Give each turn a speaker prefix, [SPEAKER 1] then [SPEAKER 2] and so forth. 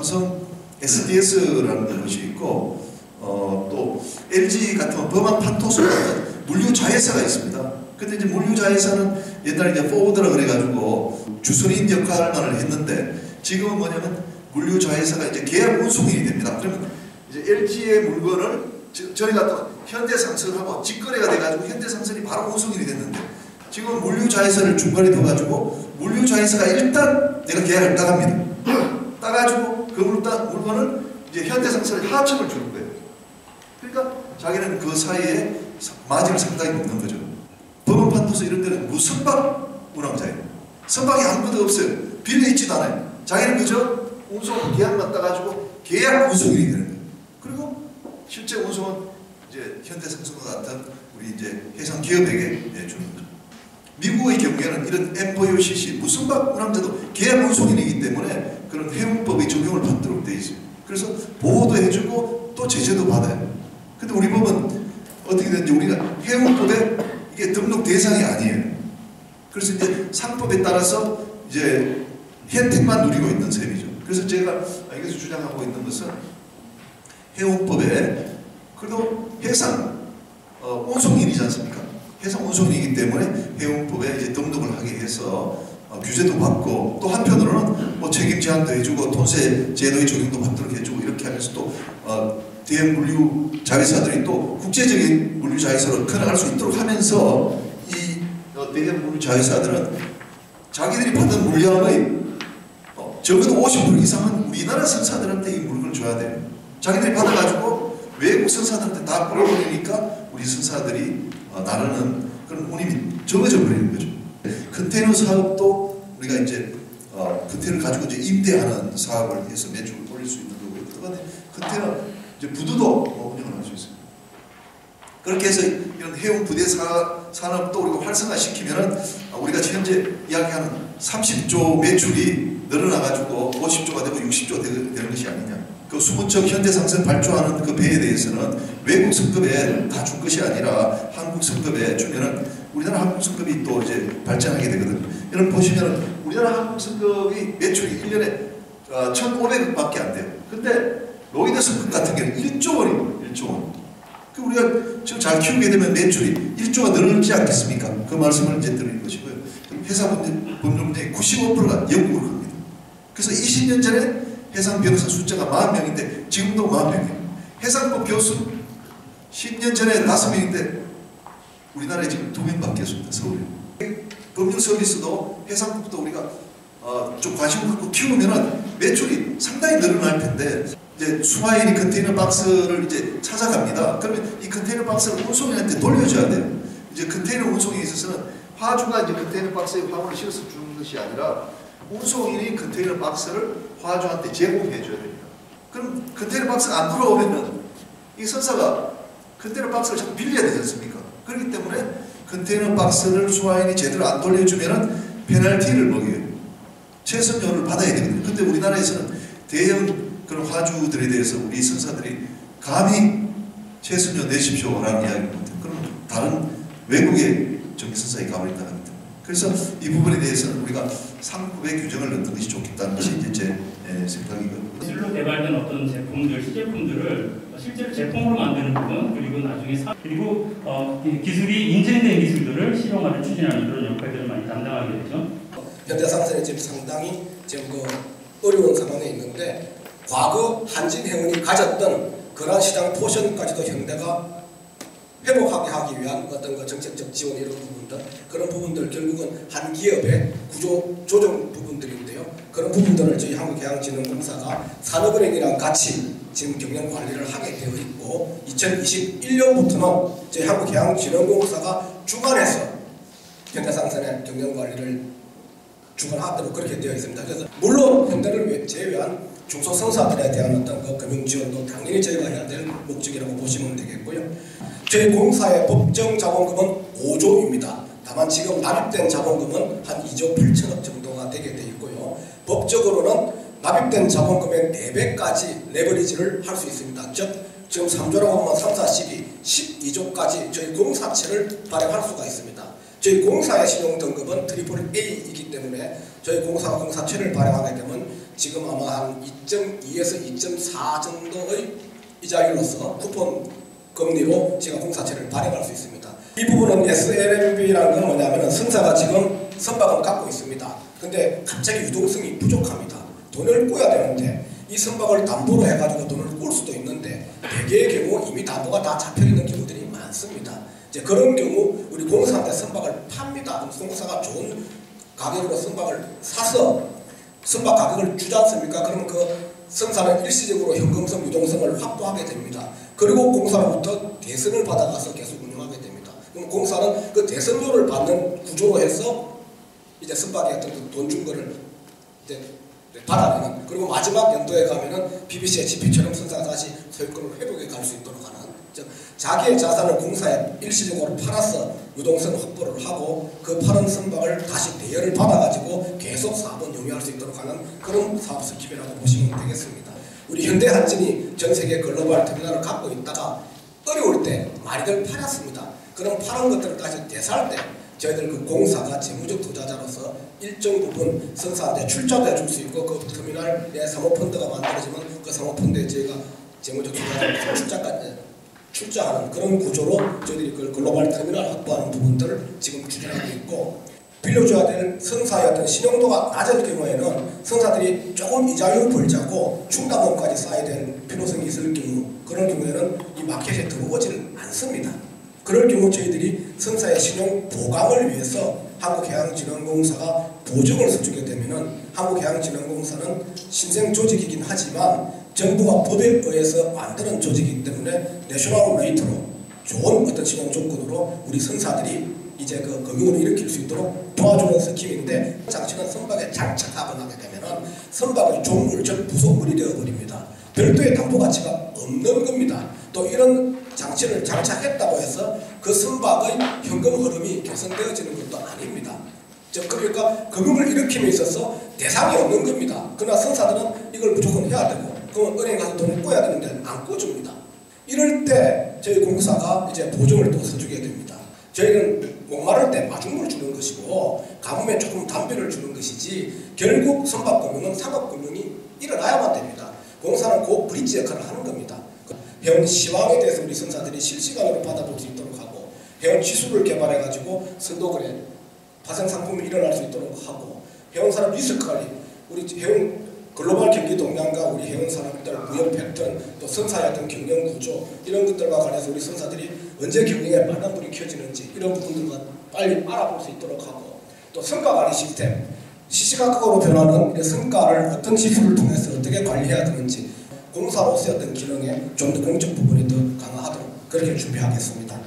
[SPEAKER 1] 삼성 SDS라는 것이 있고 어, 또 LG 같은 범한 판토스 같은 물류 자회사가 있습니다. 근데 이제 물류 자회사는 옛날에 이제 포워드라 그래가지고 주선인 역할만을 했는데 지금은 뭐냐면 물류 자회사가 이제 계약 운송인이 됩니다. 그러면 이제 LG의 물건을 저, 저희 같은 현대상선하고 직거래가 돼가지고 현대상선이 바로 운송인이 됐는데 지금 물류 자회사를 중간에 둬가지고 물류 자회사가 일단 내가 계약을 따갑니다. 따가지고 그 물다, 물건을 이제 현대상선에 하청을 주는 거예요. 그러니까 자기는 그 사이에 마진을 상당히 먹는 거죠. 법원 판도서 이런 데는 무선박 운항자예요. 선박이 아무것도 없어요. 빌려 있지도 않아요. 자기는 그저 운송 계약만 따가지고 계약 운송인이 되는 거예요. 그리고 실제 운송은 이제 현대상선과 같은 우리 이제 해상 기업에게 네, 주는 거죠. 미국의 경우에는 이런 MVOCC 무선박 운항자도 계약 운송인이기 때문에 그런 해운법의 적용을 받도록 돼 있어요. 그래서 보호도 해주고 또 제재도 받아요. 근데 우리 법은 어떻게 되는지 우리가 해운법에 이게 등록 대상이 아니에요. 그래서 이제 상법에 따라서 이제 혜택만 누리고 있는 셈이죠. 그래서 제가 여기서 주장하고 있는 것은 해운법에 그래도 해상 어, 운송인이지 않습니까? 해상 운송인이기 때문에 해운법에 이제 등록을 하게 해서 어, 규제도 받고 또 한편으로는 뭐 책임 제한도 해주고 통세 제도의 적용도 받도록 해주고 이렇게 하면서 또 어, 대형 물류 자회사들이 또 국제적인 물류 자회사로 커나갈 수 있도록 하면서 이 어, 대형 물류 자회사들은 자기들이 받은 물량의 어, 적어도 50% 이상은 우리나라 선사들한테 이 물건을 줘야 돼요. 자기들이 받아가지고 외국 선사들한테 다 뿌려버리니까 우리 선사들이 어, 나라는 그런 운임이 적어져 버리는 거죠. 컨테이너 사업도 우리가 이제 어, 컨테이너를 가지고 이제 임대하는 사업을 해서 매출을 올릴 수 있는 거고요. 그다음에 컨테이너 이제 부두도 뭐 운영을 할 수 있습니다. 그렇게 해서 이런 해운 부대 사, 산업도 우리가 활성화시키면은 우리가 현재 이야기하는 30조 매출이 늘어나가지고 50조가 되고 60조가 되는 것이 아니냐. 그 수문적 현대상선 발주하는 그 배에 대해서는 외국 성급에 다 줄 것이 아니라 한국 성급에 주면은 우리나라 한국 성급이 또 이제 발전하게 되거든요. 여러분 보시면은 우리나라 한국 성급이 매출이 1년에 어, 1,500억밖에 안 돼요. 근데 로이드 성급 같은 경우는 1조 원입니다. 1조 원. 그 우리가 지금 잘 키우게 되면 매출이 1조가 늘지 않겠습니까? 그 말씀을 이제 드리는 것이고요. 회사 법률문제 95%가 영국으로 갑니다. 그래서 20년 전에 해상 변호사 숫자가 40명인데 지금도 40명이에요. 해상법 교수 10년 전에 5명인데 우리나라에 지금 2명밖에 없습니다. 서울에. 법률 서비스도 해상법도 우리가 어, 좀 관심 갖고 키우면은 매출이 상당히 늘어날 텐데 이제 수마인이 컨테이너 박스를 이제 찾아갑니다. 그러면 이 컨테이너 박스를 운송인한테 돌려줘야 돼요. 이제 컨테이너 운송에 있어서는 화주가 이제 컨테이너 박스에 화물을 실어서 주는 것이 아니라 운송인이 컨테이너 박스를 화주한테 제공해 줘야 됩니다. 그럼 컨테이너 박스가 안 들어오면은 이 선사가 컨테이너 박스를 자꾸 빌려야 되지 않습니까? 그렇기 때문에 컨테이너 박스를 수화인이 제대로 안 돌려주면은 페널티를 먹여요. 최선료를 받아야 되거든요. 근데 우리나라에서는 대형 그런 화주들에 대해서 우리 선사들이 감히 최선료 내십시오라는 이야기입니다. 그럼 다른 외국의 전기선사에 가버린다는 겁니다. 그래서 이 부분에 대해서는 우리가 상법의 규정을 넣는 것이 좋겠다는 것이 이제 제 예, 생각이거든요.
[SPEAKER 2] 실로 개발된 어떤 제품들, 시제품들을 실제로 제품으로 만드는 부분 그리고 나중에 사, 그리고 어, 기술이 인증된 기술들을 실용화를 추진하는 그런 역할들을 많이 담당하게 되죠.
[SPEAKER 3] 현대상선이 지금 상당히 지금 그 어려운 상황에 있는데 과거 한진해운이 가졌던 그러한 시장 포션까지도 현대가 회복하게 하기 위한 어떤 그 정책적 지원 이런 부분들 그런 부분들 결국은 한 기업의 구조 조정 부분들인데요. 그런 부분들을 저희 한국해양진흥공사가 산업은행이랑 같이 지금 경영 관리를 하게 되어 있고 2021년부터는 저희 한국해양진흥공사가 주관해서 현대상선의 경영 관리를 주관하도록 그렇게 되어 있습니다. 그래서 물론 현대를 제외한 중소상사들에 대한 어떤 그 금융 지원도 당연히 저희가 해야 될 목적이라고 보시면 되겠고요. 저희 공사의 법정 자본금은 5조입니다. 다만 지금 납입된 자본금은 한 2조 8천억 정도가 되게 되어 있고요. 법적으로는 납입된 자본금의 4배까지 레버리지를 할 수 있습니다. 즉 지금 3조라고 하면 3, 4, 12, 12조까지 저희 공사채를 발행할 수가 있습니다. 저희 공사의 신용 등급은 triple A이기 때문에 저희 공사가 공사채를 발행하게 되면 지금 아마 한 2.2에서 2.4 정도의 이자율로서 쿠폰 금리로 제가 공사채를 발행할 수 있습니다. 이 부분은 SLMB라는 건 뭐냐면 승사가 지금 선박을 갖고 있습니다. 근데 갑자기 유동성이 부족합니다. 돈을 꿔야 되는데 이 선박을 담보로 해가지고 돈을 꿀 수도 있는데 대개의 경우 이미 담보가 다 잡혀 있는 경우들이 많습니다. 이제 그런 경우 우리 공사한테 선박을 팝니다. 그럼 공사가 좋은 가격으로 선박을 사서 선박 가격을 주지 않습니까? 그러면 그 선사는 일시적으로 현금성 유동성을 확보하게 됩니다. 그리고 공사로부터 대선을 받아가서 계속 운영하게 됩니다. 그럼 공사는 그 대선료를 받는 구조로 해서 이제 선박에 어떤 그 돈준 거를 이제 받아내는 그리고 마지막 연도에 가면은 BBCHP처럼 선사가 다시 소유권을 회복해 갈 수 있도록 하는 즉 자기의 자산을 공사에 일시적으로 팔아서 유동성 확보를 하고 그 팔은 선박을 다시 대여를 받아가지고 계속 사업을 영위할 수 있도록 하는 그런 사업 scheme이라고 보시면 되겠습니다. 우리 현대한진이 전 세계 글로벌 터미널을 갖고 있다가 어려울 때 많이들 팔았습니다. 그런 팔은 것들을 다시 되살 때 저희들 그 공사가 재무적 투자자로서 일정 부분 선사한테 출자도 해줄 수 있고 그 터미널에 사모펀드가 만들어지면 그 사모펀드에 저희가 재무적 투자자로서 출자까지 출자하는 그런 구조로 저희들이 그 글로벌 터미널 확보하는 부분들을 지금 추진하고 있고 빌려줘야 될 선사의 어떤 신용도가 낮을 경우에는 선사들이 조금 이자율 벌자고 충당금까지 쌓아야 될 필요성이 있을 경우 그런 경우에는 이 마켓에 들어오질 않습니다. 그럴 경우 저희들이 선사의 신용 보강을 위해서 한국해양진흥공사가 보증을 서주게 되면은 한국해양진흥공사는 신생 조직이긴 하지만 정부가 법에 의해서 만드는 조직이기 때문에 national rate로 좋은 어떤 신용 조건으로 우리 선사들이 이제 그 금융을 일으킬 수 있도록 도와주는 scheme인데 장치는 선박에 장착하고 나게 되면은 선박의 종물 즉 부속물이 되어버립니다. 별도의 담보 가치가 없는 겁니다. 또 이런 장치를 장착했다고 해서 그 선박의 현금 흐름이 개선되어지는 것도 아닙니다. 즉 그러니까 금융을 일으킴에 있어서 대상이 없는 겁니다. 그러나 선사들은 이걸 무조건 해야 되고 그러면 은행 가서 돈을 꿔야 되는데 안 꿔줍니다. 이럴 때 저희 공사가 이제 보증을 또 서주게 됩니다. 저희는 목마를 때 마중물을 주는 것이고 가뭄에 조금 담배를 주는 것이지 결국 선박금융은 상업금융이 일어나야만 됩니다. 공사는 그 브릿지 역할을 하는 겁니다. 회원 시황에 대해서 우리 선사들이 실시간으로 받아볼 수 있도록 하고 회원 지수를 개발해가지고 선도거래 파생 상품이 일어날 수 있도록 하고 회원 산업 리스크 관리 우리 회원 글로벌 경기 동향과 우리 회원 산업들 무역 패턴 또 선사의 어떤 경영 구조 이런 것들과 관해서 우리 선사들이 언제 경영에 많은 불이 켜지는지 이런 부분들과 빨리 알아볼 수 있도록 하고 또 성과 관리 시스템 시시각각으로 변하는 이 성과를 어떤 지수를 통해서 어떻게 관리해야 되는지 공사로서의 어떤 기능에 좀 더 공적 부분이 더 강화하도록 그렇게 준비하겠습니다.